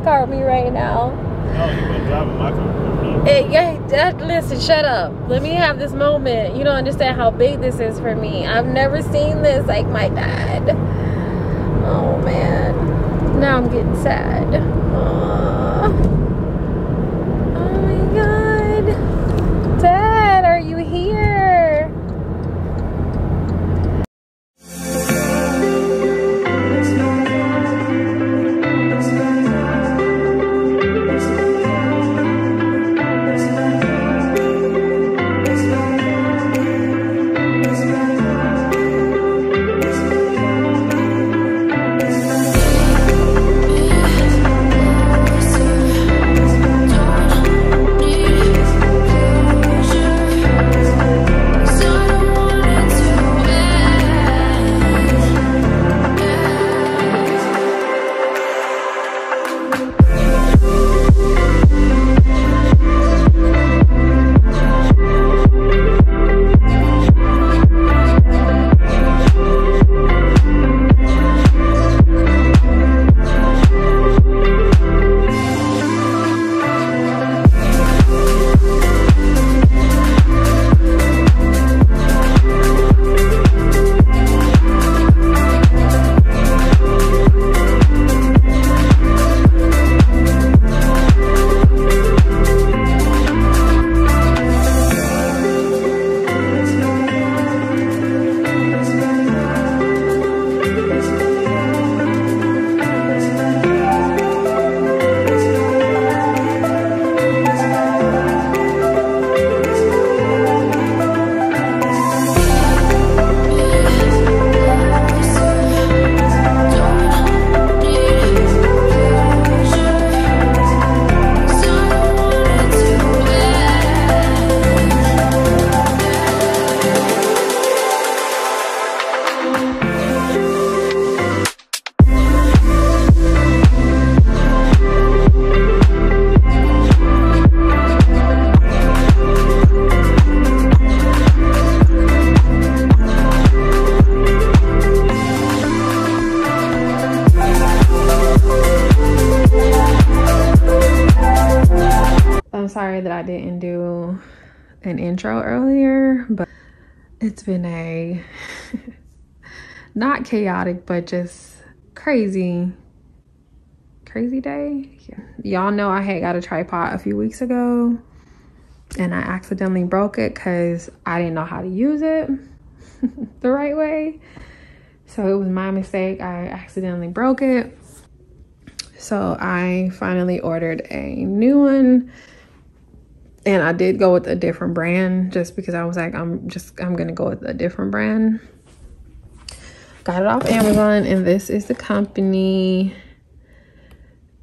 in this car with me right now. No, you been driving my car. Hey, yeah, that, listen, shut up. Let me have this moment. You don't understand how big this is for me. I've never seen this like my dad. Oh man. Now I'm getting sad. Aw. Intro earlier, but it's been a not chaotic, but just crazy, crazy day. Y'all know I had got a tripod a few weeks ago and I accidentally broke it because I didn't know how to use it the right way. So it was my mistake. I accidentally broke it. So I finally ordered a new one and I did go with a different brand just because I was like, I'm just, I'm gonna go with a different brand. Got it off Amazon, and this is the company.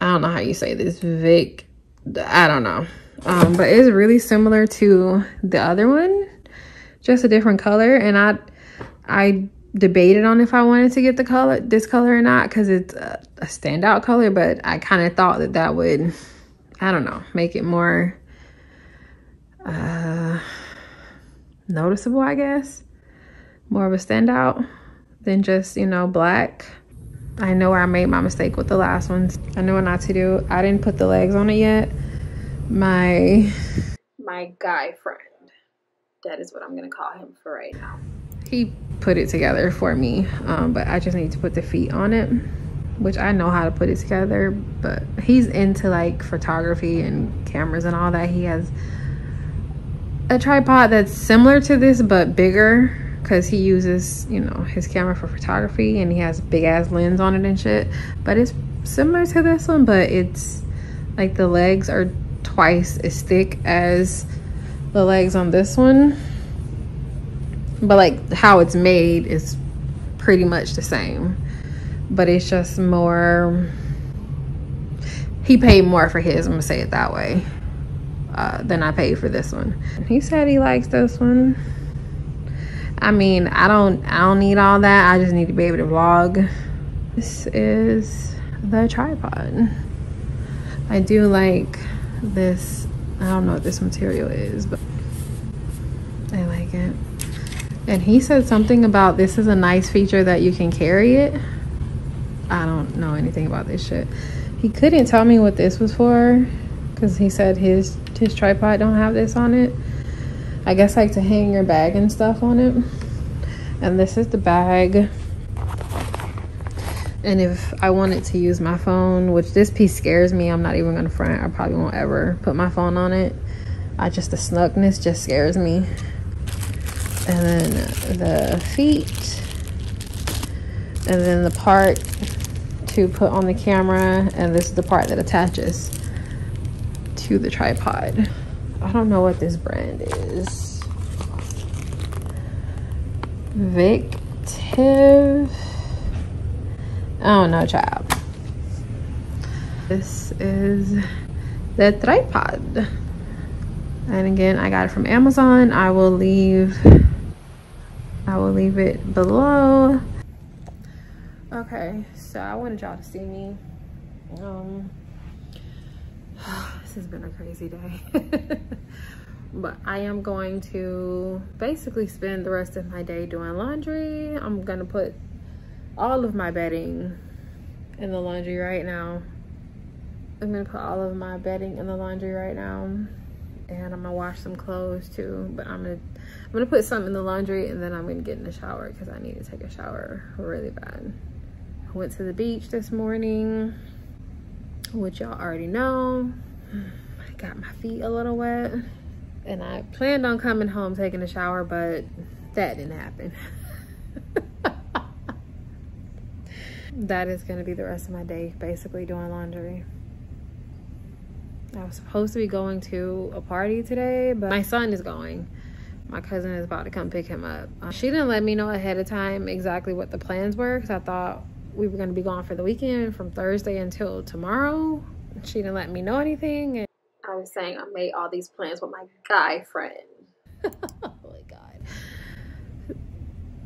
I don't know how you say this, Vic. I don't know, um, but it's really similar to the other one, just a different color. And I, I debated on if I wanted to get the color, this color or not, because it's a, a standout color. But I kind of thought that that would, I don't know, make it more uh, noticeable, I guess. More of a standout than just, you know, black. I know where I made my mistake with the last ones. I know what not to do. I didn't put the legs on it yet. My my guy friend. That is what I'm gonna call him for right now. He put it together for me, um, but I just need to put the feet on it, which I know how to put it together. But he's into like photography and cameras and all that. He has a tripod that's similar to this but bigger because he uses you know his camera for photography and he has big ass lens on it and shit. But it's similar to this one but it's like the legs are twice as thick as the legs on this one. But like how it's made is pretty much the same. But it's just more he paid more for his i'm gonna say it that way uh, than I paid for this one. He said he likes this one. I mean, I don't I don't need all that. I just need to be able to vlog. This is the tripod. I do like this. I don't know what this material is, but I like it. And he said something about this is a nice feature that you can carry it. I don't know anything about this shit. He couldn't tell me what this was for because he said his his tripod don't have this on it. I guess like to hang your bag and stuff on it. And this is the bag. And if I wanted to use my phone, which this piece scares me, I'm not even gonna front. I probably won't ever put my phone on it. I just the snugness just scares me. And then the feet. And then the part to put on the camera. And this is the part that attaches to the tripod. I don't know what this brand is. Victiv. Oh don't child. This is the tripod. And again, I got it from Amazon. I will leave I will leave it below. Okay, so I wanted y'all to see me. Um this has been a crazy day. but I am going to basically spend the rest of my day doing laundry. I'm gonna put all of my bedding in the laundry right now. I'm gonna put all of my bedding in the laundry right now. And I'm gonna wash some clothes too. But I'm gonna I'm gonna put some in the laundry and then I'm gonna get in the shower because I need to take a shower really bad. I went to the beach this morning, which y'all already know. I got my feet a little wet and I planned on coming home taking a shower, but that didn't happen. that is gonna be the rest of my day, basically doing laundry. I was supposed to be going to a party today, but my son is going. My cousin is about to come pick him up. She didn't let me know ahead of time exactly what the plans were because I thought we were going to be gone for the weekend from Thursday until tomorrow. She didn't let me know anything. And I was saying I made all these plans with my guy friend. oh my God.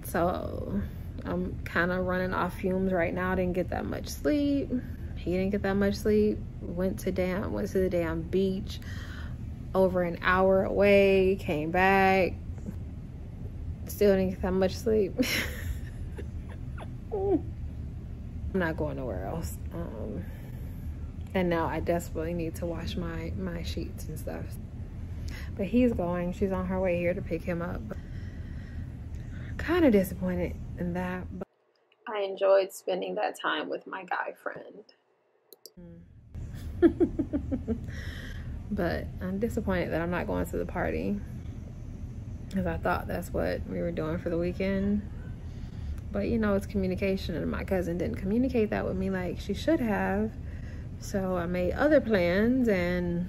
So I'm kind of running off fumes right now. I Didn't get that much sleep. He didn't get that much sleep. Went to damn went to the damn beach over an hour away, came back. Still didn't get that much sleep. Oh I'm not going nowhere else. Um, and now I desperately need to wash my my sheets and stuff. But he's going. She's on her way here to pick him up. Kind of disappointed in that. But I enjoyed spending that time with my guy friend. but I'm disappointed that I'm not going to the party because I thought that's what we were doing for the weekend. But you know, it's communication, and my cousin didn't communicate that with me like she should have. So I made other plans, and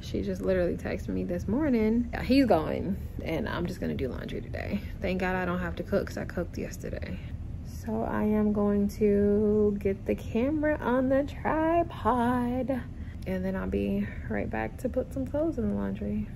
she just literally texted me this morning. He's going, and I'm just gonna do laundry today. Thank God I don't have to cook because I cooked yesterday. So I am going to get the camera on the tripod and then I'll be right back to put some clothes in the laundry.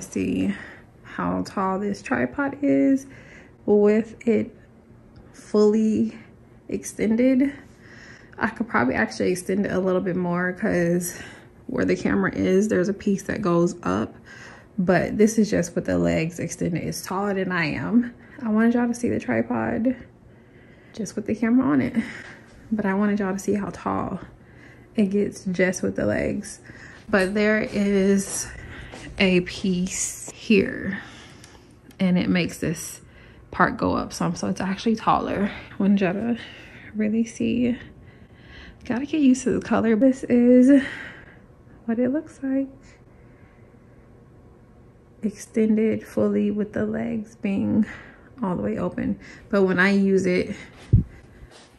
To see how tall this tripod is with it fully extended. I could probably actually extend it a little bit more because where the camera is, there's a piece that goes up. But this is just with the legs extended. It's taller than I am. I wanted y'all to see the tripod just with the camera on it. But I wanted y'all to see how tall it gets just with the legs. But there is a piece here and it makes this part go up some so it's actually taller. I wanted really see Gotta get used to the color. This is what it looks like. Extended fully with the legs being all the way open. But when I use it,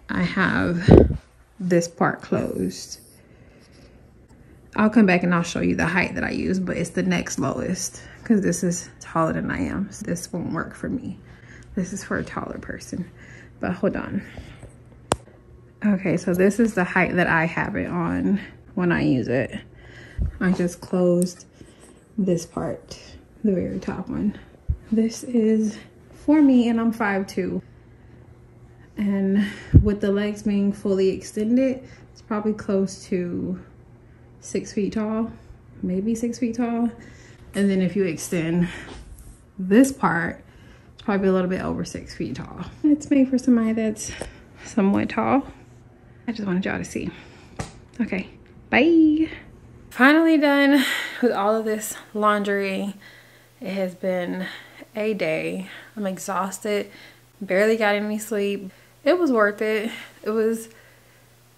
I have this part closed. I'll come back and I'll show you the height that I use, but it's the next lowest because this is taller than I am. So this won't work for me. This is for a taller person. But hold on. Okay, so this is the height that I have it on when I use it. I just closed this part, the very top one. This is for me and I'm 5'2". And with the legs being fully extended, it's probably close to six feet tall, maybe six feet tall. And then if you extend this part, it's probably a little bit over six feet tall. It's made for somebody that's somewhat tall. I just wanted y'all to see. Okay, bye. Finally done with all of this laundry. It has been a day. I'm exhausted, barely got any sleep. It was worth it. It was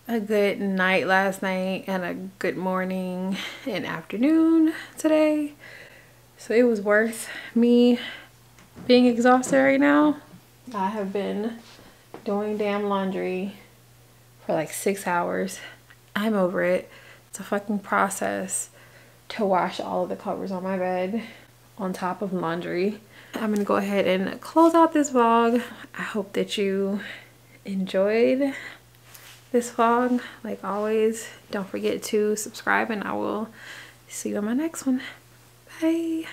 a good night last night and a good morning and afternoon today. So it was worth me being exhausted right now. I have been doing damn laundry for like six hours. I'm over it. It's a fucking process to wash all of the covers on my bed on top of laundry. I'm gonna go ahead and close out this vlog. I hope that you enjoyed this vlog. Like always, don't forget to subscribe and I will see you on my next one. Bye.